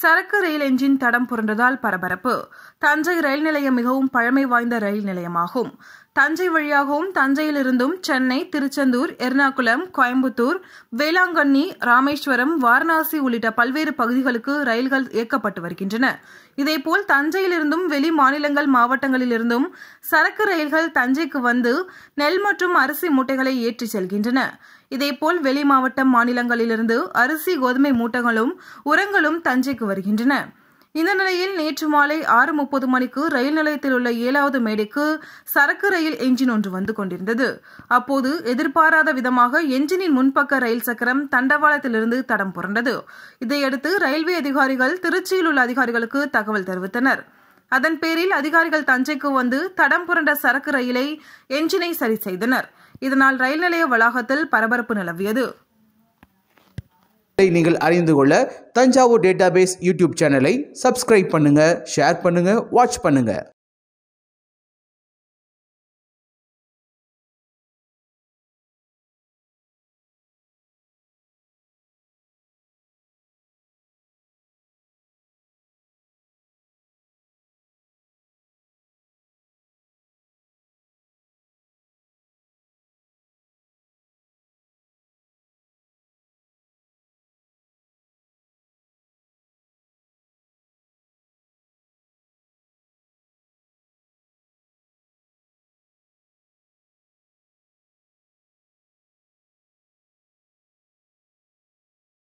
சரக்கு ரயில் என்ஜின் தடம் புரண்டதால் பரபரப்பு. தஞ்சை ரயில் நிலையம் மிகவும் பழமை வாய்ந்த ரயில் நிலையமாகும். தஞ்சை வழியாகவும் தஞ்சையிலிருந்தும் சென்னை திருச்செந்தூர் எர்ணாகுளம் கோயம்புத்தூர் வேளாங்கண்ணி ராமேஸ்வரம் வாரணாசி உள்ளிட்ட பல்வேறு பகுதிகளுக்கு ரயில்கள் இயக்கப்பட்டு வருகின்றன. இதேபோல் தஞ்சையிலிருந்தும் வெளி மாநிலங்கள் மாவட்டங்களிலிருந்தும் சரக்கு ரயில்கள் தஞ்சைக்கு வந்து நெல் மற்றும் அரிசி மூட்டைகளை ஏற்றிச் செல்கின்றன. இதேபோல் வெளி மாவட்ட மாநிலங்களிலிருந்து அரிசி கோதுமை மூட்டைகளும் உரங்களும் தஞ்சைக்கு வருகின்றன. இந்த நிலையில் நேற்று மாலை ஆறு முப்பது மணிக்கு ரயில் நிலையத்தில் உள்ள ஏழாவது மேடைக்கு சரக்கு ரயில் என்ஜின் ஒன்று வந்து கொண்டிருந்தது. அப்போது எதிர்பாராத விதமாக என்ஜினின் முன்பக்க ரயில் சக்கரம் தண்டவாளத்திலிருந்து தடம் புரண்டது. இதையடுத்து ரயில்வே அதிகாரிகள் திருச்சியில் உள்ள அதிகாரிகளுக்கு தகவல் தெரிவித்தனர். அதன் பேரில் அதிகாரிகள் தஞ்சைக்கு வந்து தடம் புரண்ட சரக்கு ரயிலை என்ஜினை சரி செய்தனர். இதனால் ரயில் நிலைய வளாகத்தில் பரபரப்பு நிலவியது. நீங்கள் அறிந்து கொள்ள தஞ்சாவூர் டேட்டாபேஸ் யூடியூப் சேனலை சப்ஸ்கிரைப் பண்ணுங்க ஷேர் பண்ணுங்க வாட்ச் பண்ணுங்க.